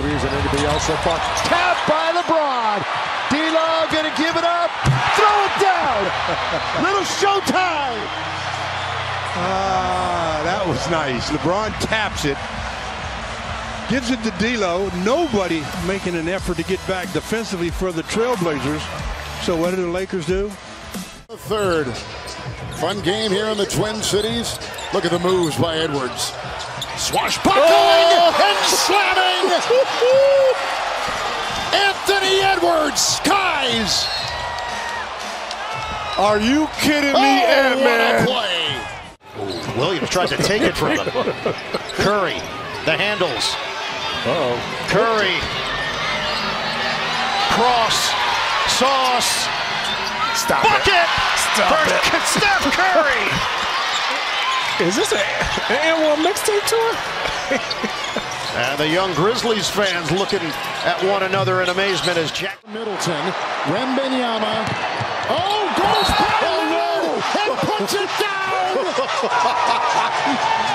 threes and anybody else so far. Tap by LeBron. D-Lo gonna give it up. Throw it down. Little showtime. Ah, that was nice. LeBron taps it. Gives it to D'Lo. Nobody making an effort to get back defensively for the Trailblazers. So what do the Lakers do? The third. Fun game here in the Twin Cities. Look at the moves by Edwards. Swashbuckling oh! and slamming. Anthony Edwards skies. Are you kidding me, oh, man? play. Williams tried to take it from them. Curry, the handles. Uh oh Curry. Cross. Sauce. Stop Bucket. It. Stop for it. Steph Curry. Is this an annual mixtape tour? and the young Grizzlies fans looking at one another in amazement as Jack Middleton, Wembanyama. Oh, goes down and puts it down.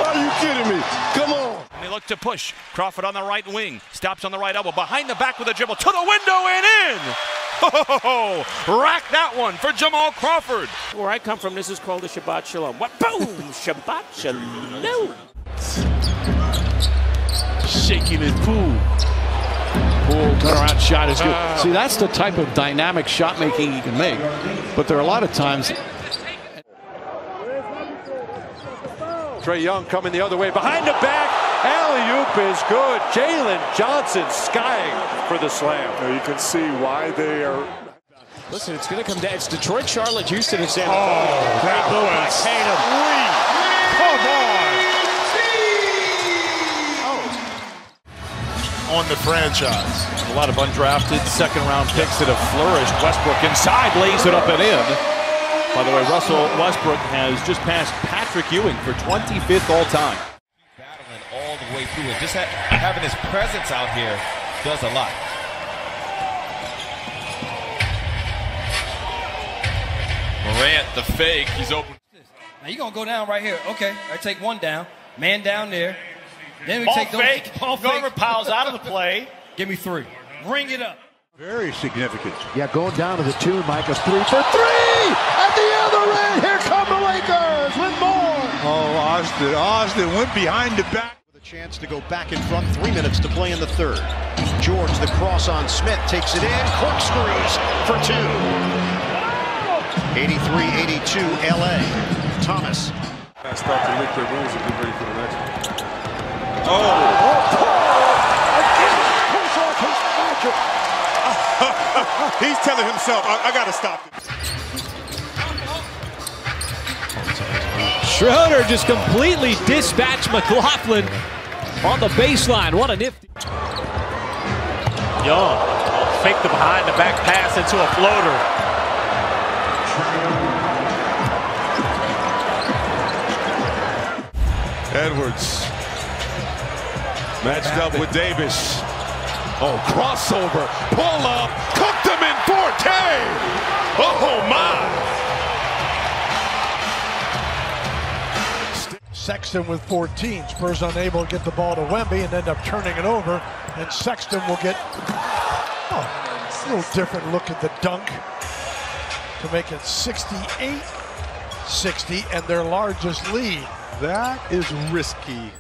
Are you kidding me? Come on. And they look to push. Crawford on the right wing. Stops on the right elbow. Behind the back with a dribble. To the window and in. Oh, rack that one for Jamal Crawford. Where I come from, this is called the Shabbat Shalom. What? Boom! Shabbat Shalom. Shaking his pool. Poole turnaround shot is good. See, that's the type of dynamic shot making he can make. But there are a lot of times. Trae Young coming the other way behind the back. Alley-oop is good. Jalen Johnson skying for the slam. Now you can see why they are. Listen, it's going to come down. It's Detroit, Charlotte, Houston, and San oh, Antonio. Oh, great move by Tatum. Come on. Oh. On the franchise. A lot of undrafted second round picks that have flourished. Westbrook inside lays it up and in. By the way, Russell Westbrook has just passed Patrick Ewing for 25th all time. Battling all the way through it. Just ha having his presence out here does a lot. Morant, the fake, he's open. Now you're gonna go down right here. Okay, I take one down. Man down there. Then we ball take fake. those ball Gomer fake. Powell's out of the play. Give me three. Ring it up. Very significant. Yeah, going down to the two. Mike, a three for three at the other end. Here come the Lakers with more. Oh, Austin. Austin went behind the back. With a chance to go back in front. Three minutes to play in the third. George, the cross on Smith, takes it in. Corkscrews for two. 83-82 LA. Thomas. I start to lick their wounds and get ready for the next one. Oh! oh He's telling himself, I, I got to stop this. Schroeder just completely dispatched McLaughlin on the baseline. What a nifty. Young fake the behind the back pass into a floater. Edwards matched up with Davis. Oh, crossover, pull up, cooked him in forte. Oh my! Sexton with 14. Spurs unable to get the ball to Wemby and end up turning it over. And Sexton will get oh, a little different look at the dunk to make it 68 60 and their largest lead. That is risky.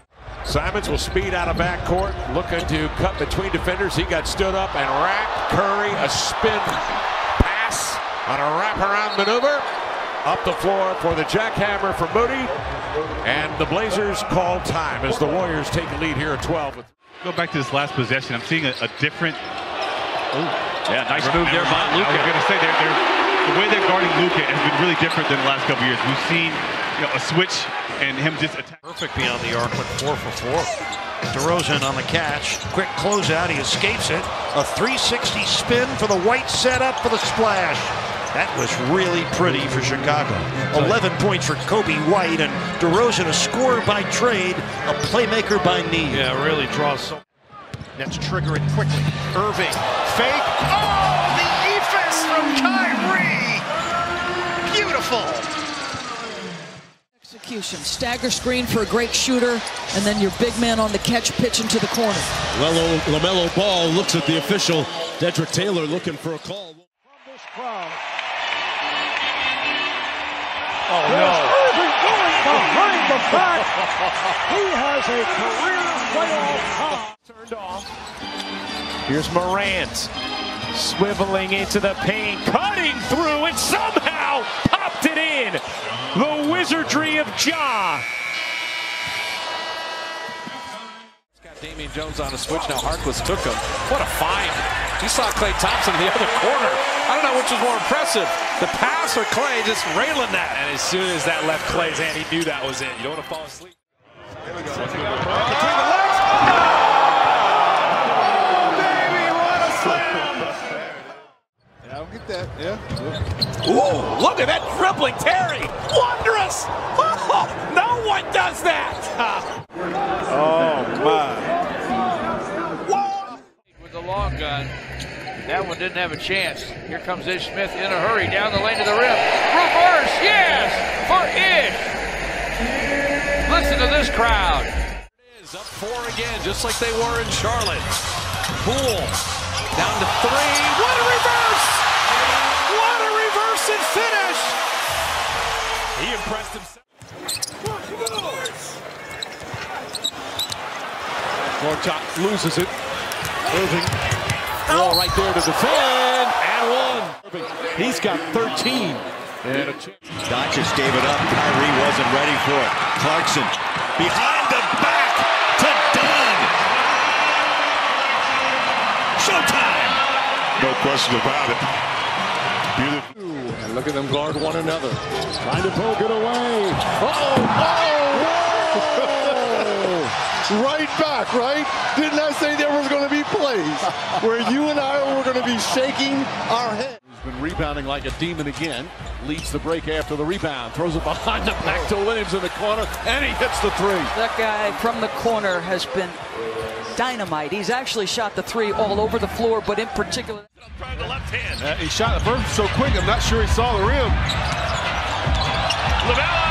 Simons will speed out of backcourt, looking to cut between defenders. He got stood up and racked. Curry, a spin pass on a wraparound maneuver. Up the floor for the jackhammer for Moody. And the Blazers call time as the Warriors take a lead here at 12. Go back to this last possession. I'm seeing a, a different. Oh, yeah, nice move there by Luka. I was going to say, they're, they're, the way they're guarding Luka has been really different than the last couple years. We've seen you know, a switch and him just attack. Perfect beyond the arc, but four for four. DeRozan on the catch. Quick closeout. He escapes it. A 360 spin for the white setup for the splash. That was really pretty for Chicago. 11 points for Coby White and DeRozan a scorer by trade, a playmaker by need. Yeah, really draws so. Nets trigger it quickly. Irving, fake. Oh, the eephus from Kyrie. Beautiful. execution. Stagger screen for a great shooter, and then your big man on the catch pitch into the corner. Lelo, LaMelo Ball looks at the official. Dedrick Taylor looking for a call. Oh, no. Irving going behind the back. He has a career playoff high. Turned off. Here's Morant. Swiveling into the paint, cutting through, and somehow popped it in. The wizardry of Ja. Got Damian Jones on a switch. Now Harkless took him. What a find. He saw Klay Thompson in the other corner. I don't know which was more impressive, the pass or Klay just railing that. And as soon as that left Klay's hand, he knew that was it. You don't want to fall asleep. Between the legs. Yeah, I'll get that. Yeah. Ooh, look at that dribbling, Terry. Wondrous. Oh, no one does that. Oh, my. With the long gun. That one didn't have a chance. Here comes Ish Smith in a hurry down the lane to the rim. Reverse, yes, for Ish. Listen to this crowd. Is up four again, just like they were in Charlotte. Poole down to three. What a reverse! What a reverse and finish! He impressed himself. Gortat loses it. Irving. Ball right there to defend. And one. He's got 13. And a chance. Doncic gave it up. Kyrie wasn't ready for it. Clarkson behind the back to Dunn. Showtime. No question about it. Beautiful. And look at them guard one another. Trying to poke it away. Oh, oh! Right back, right? Didn't I say there was going to be plays where you and I were going to be shaking our head? He's been rebounding like a demon again. Leads the break after the rebound. Throws it behind the back to Williams in the corner. And he hits the three. That guy from the corner has been dynamite. He's actually shot the three all over the floor, but in particular. The left hand. Uh, he shot the first so quick, I'm not sure he saw the rim. LaMelo.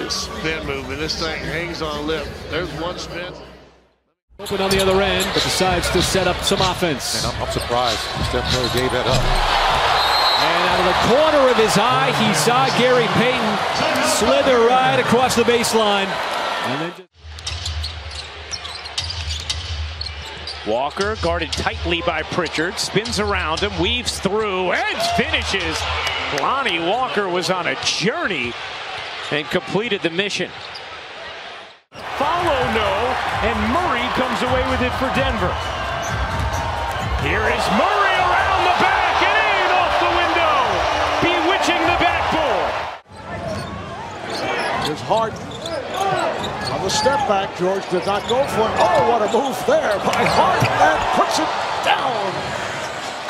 Watch spin move, and this thing hangs on a lip. There's one spin. Open on the other end, but decides to set up some offense. And I'm, I'm surprised Steph Curry gave that up. And out of the corner of his eye, he saw Gary Payton slither right across the baseline. And then just Walker guarded tightly by Pritchard, spins around him, weaves through, and finishes. Lonnie Walker was on a journey and completed the mission. Follow no, and Murray comes away with it for Denver. Here is Murray around the back and in off the window, bewitching the backboard. His heart on the step back. George did not go for it. Oh, what a move there by Hart. And puts it down.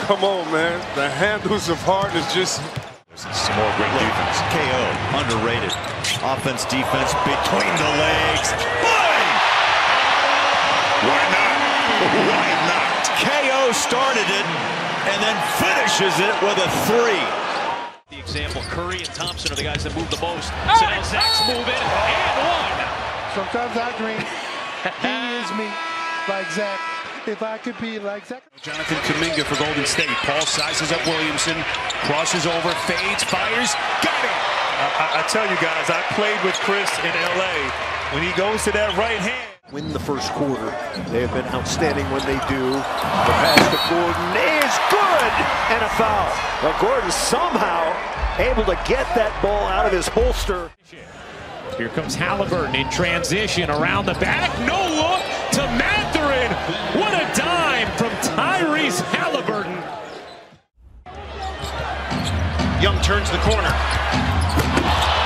Come on, man. The handles of Hart is just. Some more great defense. KO, underrated. Offense, defense, between the legs. Bang! Why not? Why not? KO started it and then finishes it with a three. the example, Curry and Thompson are the guys that move the most. Oh, so now Zach's move in and one. Sometimes I dream he is me, like Zach. If I could be like Zach. Jonathan Kuminga for Golden State. Paul sizes up Williamson, crosses over, fades, fires, got it. I, I tell you guys, I played with Chris in LA. When he goes to that right hand. Win the first quarter. They have been outstanding when they do. The pass to Gordon is good and a foul. Now Gordon somehow able to get that ball out of his holster. Here comes Halliburton in transition around the back. No look to Mathurin. What a dime from Tyrese Halliburton. Young turns the corner.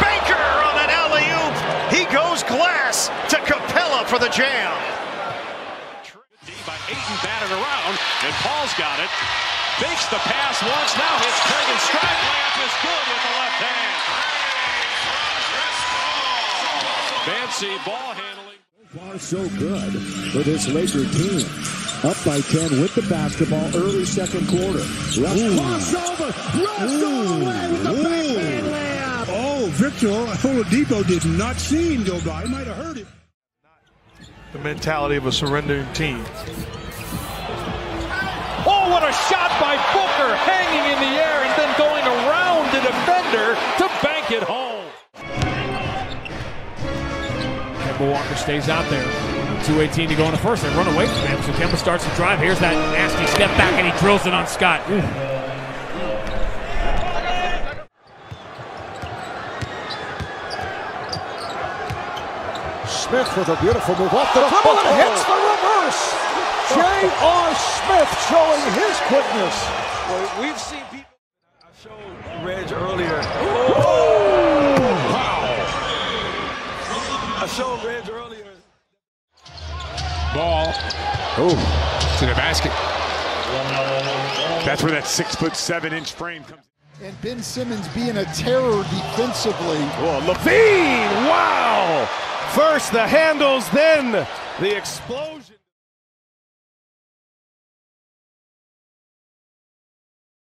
Baker on an alley-oop. He goes glass to Capela for the jam. By Ayton batted around, and Paul's got it. Fakes the pass once, now hits Craig and strike. Layup is good with the left hand. Fancy ball handling. Far so good for this Laker team. Up by 10 with the basketball early second quarter. Russ crossover. Russ away with the backhand layup. Oh, Victor Oladipo did not see him go by. He might have heard it. The mentality of a surrendering team. Oh, what a shot Kemba Walker stays out there. 218 to go in the first. They run away from him. So Kemba starts to drive. Here's that nasty step back, and he drills it on Scott. Ooh. Smith with a beautiful move off the dribble and hits the reverse. J.R. Smith showing his quickness. Well, we've seen people. I showed Reg earlier. Oh! Wow. I showed Reg earlier. Ball. Oh, to the basket. That's where that six foot seven inch frame comes. And Ben Simmons being a terror defensively. Oh, LaVine! Wow! First the handles, then the explosion.